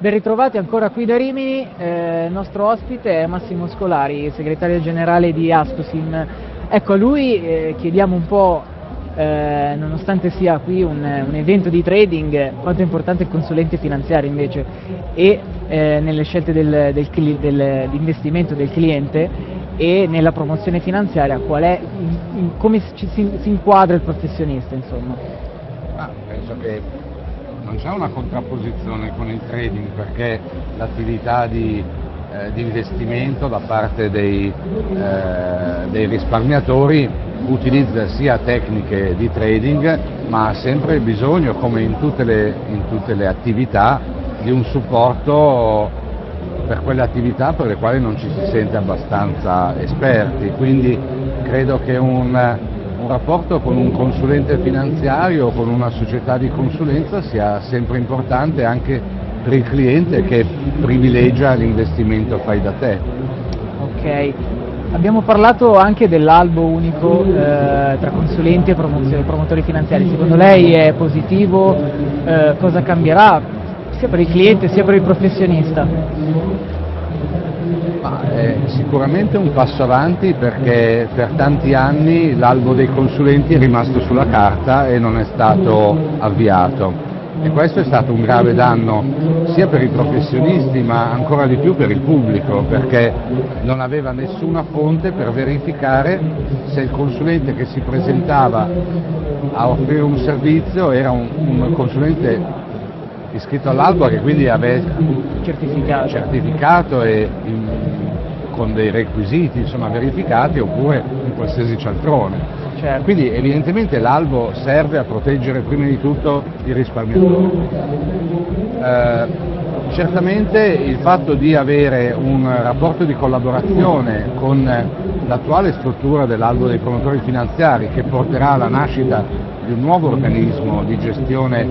Ben ritrovati ancora qui da Rimini, eh, il nostro ospite è Massimo Scolari, segretario generale di Ascosim. Ecco, a lui eh, chiediamo un po', eh, nonostante sia qui un, un, evento di trading, quanto è importante il consulente finanziario invece e eh, nelle scelte del, del, del, di investimento del cliente e nella promozione finanziaria, è, in, in, come ci, si, si, inquadra il professionista insomma. Ah, penso che non c'è una contrapposizione con il trading perché l'attività di, eh, di investimento da parte dei, eh, dei, risparmiatori utilizza sia tecniche di trading ma ha sempre bisogno, come in tutte le, in tutte le attività, di un supporto per quelle attività per le quali non ci si sente abbastanza esperti. Quindi credo che un, un rapporto con un consulente finanziario o con una società di consulenza sia sempre importante anche per il cliente che privilegia l'investimento fai da te. Ok, abbiamo parlato anche dell'albo unico eh, tra consulenti e promotori finanziari, secondo lei è positivo? Eh, cosa cambierà sia per il cliente sia per il professionista? È sicuramente un passo avanti perché per tanti anni l'albo dei consulenti è rimasto sulla carta e non è stato avviato. E questo è stato un grave danno sia per i professionisti ma ancora di più per il pubblico perché non aveva nessuna fonte per verificare se il consulente che si presentava a offrire un servizio era un, un consulente iscritto all'albo che quindi aveva certificato, certificato e in, con dei requisiti insomma, verificati oppure in qualsiasi cialtrone. Certo. Quindi evidentemente l'albo serve a proteggere prima di tutto i risparmiatori. Eh, certamente il fatto di avere un rapporto di collaborazione con l'attuale struttura dell'albo dei promotori finanziari che porterà alla nascita di un nuovo organismo di gestione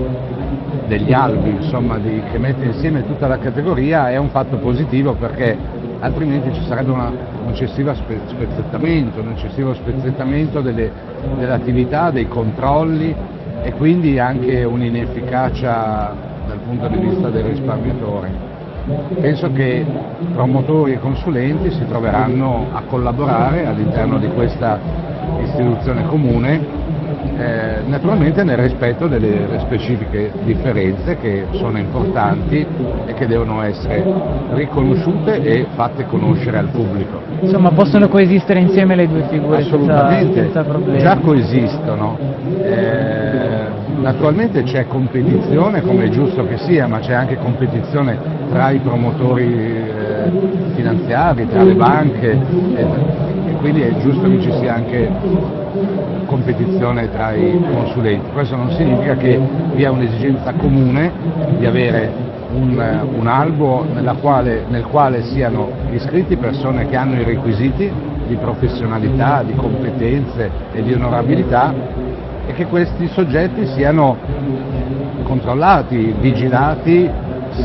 degli albi insomma, di, che mette insieme tutta la categoria è un fatto positivo perché altrimenti ci sarebbe una, un eccessivo spezzettamento, un eccessivo spezzettamento delle, dell'attività, dei controlli e quindi anche un'inefficacia dal punto di vista del risparmiatore. Penso che promotori e consulenti si troveranno a collaborare all'interno di questa istituzione comune eh, naturalmente nel rispetto delle specifiche differenze che sono importanti e che devono essere riconosciute e fatte conoscere al pubblico. Insomma possono coesistere insieme le due figure Assolutamente, senza, senza già coesistono. Eh, naturalmente c'è competizione come è giusto che sia, ma c'è anche competizione tra i promotori eh, finanziari, tra le banche e, e quindi è giusto che ci sia anche competizione tra i consulenti. Questo non significa che vi è un'esigenza comune di avere un, un albo quale, nel quale siano iscritti persone che hanno i requisiti di professionalità, di competenze e di onorabilità e che questi soggetti siano controllati, vigilati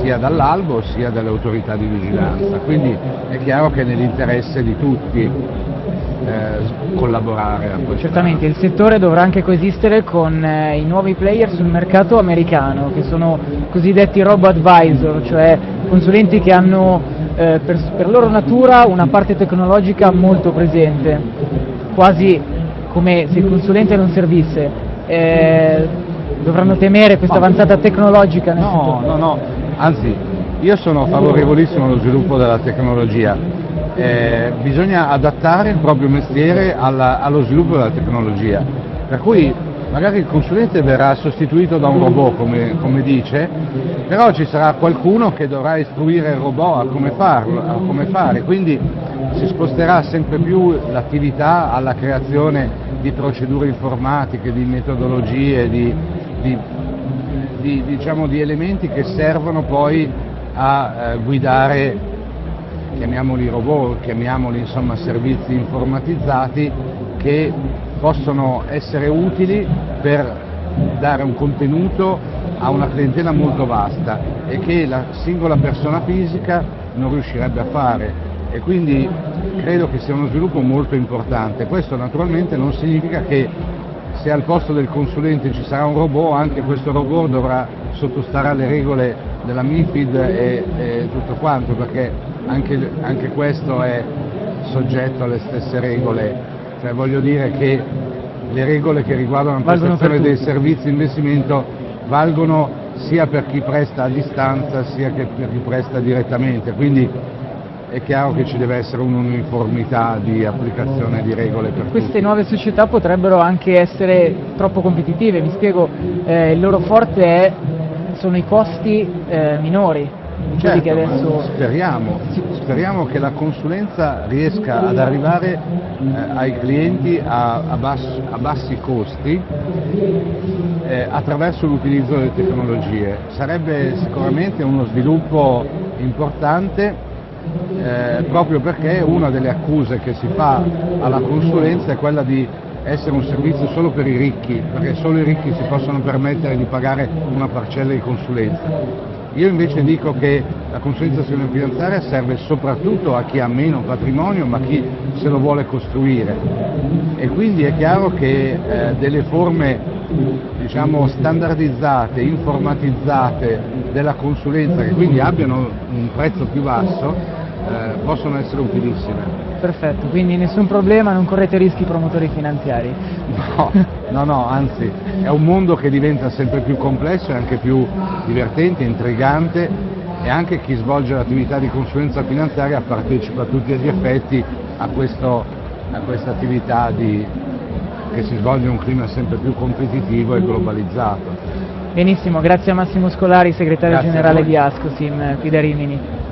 sia dall'albo sia dalle autorità di vigilanza. Quindi è chiaro che nell'interesse di tutti eh, collaborare a questo. Certamente, il settore dovrà anche coesistere con eh, i nuovi player sul mercato americano, che sono cosiddetti robo-advisor, cioè consulenti che hanno eh, per, per loro natura una parte tecnologica molto presente, quasi come se il consulente non servisse. Eh, dovranno temere questa avanzata tecnologica? no, no, no, anzi io sono favorevolissimo allo sviluppo della tecnologia, eh, bisogna adattare il proprio mestiere alla, allo sviluppo della tecnologia, per cui magari il consulente verrà sostituito da un robot come, come dice, però ci sarà qualcuno che dovrà istruire il robot a come, farlo, a come fare, quindi si sposterà sempre più l'attività alla creazione di procedure informatiche, di metodologie, di, di, di, diciamo, di elementi che servono poi a eh, guidare chiamiamoli robot, chiamiamoli insomma, servizi informatizzati che possono essere utili per dare un contenuto a una clientela molto vasta e che la singola persona fisica non riuscirebbe a fare e quindi credo che sia uno sviluppo molto importante. Questo naturalmente non significa che se al posto del consulente ci sarà un robot, anche questo robot dovrà sottostare alle regole della MIFID e, e tutto quanto, perché anche, anche, questo è soggetto alle stesse regole, cioè voglio dire che le regole che riguardano la prestazione dei servizi di investimento valgono sia per chi presta a distanza sia che per chi presta direttamente, quindi è chiaro che ci deve essere un'uniformità di applicazione di regole per Queste tutti. nuove società potrebbero anche essere troppo competitive, mi spiego, eh, il loro forte è, sono i costi eh, minori, certo, che adesso... speriamo, speriamo, che la consulenza riesca ad arrivare eh, ai clienti a, a, bass, a bassi costi eh, attraverso l'utilizzo delle tecnologie. Sarebbe sicuramente uno sviluppo importante eh, proprio perché una delle accuse che si fa alla consulenza è quella di essere un servizio solo per i ricchi, perché solo i ricchi si possono permettere di pagare una parcella di consulenza. Io invece dico che la consulenza finanziaria serve soprattutto a chi ha meno patrimonio ma chi se lo vuole costruire e quindi è chiaro che eh, delle forme diciamo, standardizzate, informatizzate della consulenza che quindi abbiano un prezzo più basso eh, possono essere utilissime. Perfetto, quindi nessun problema, non correte rischi promotori finanziari? No, no, no, anzi è un mondo che diventa sempre più complesso e anche più divertente, intrigante e anche chi svolge l'attività di consulenza finanziaria partecipa a tutti gli effetti a, questo, a questa attività di, che si svolge in un clima sempre più competitivo e globalizzato. Benissimo, grazie a Massimo Scolari, segretario grazie generale di Ascosim qui da Rimini.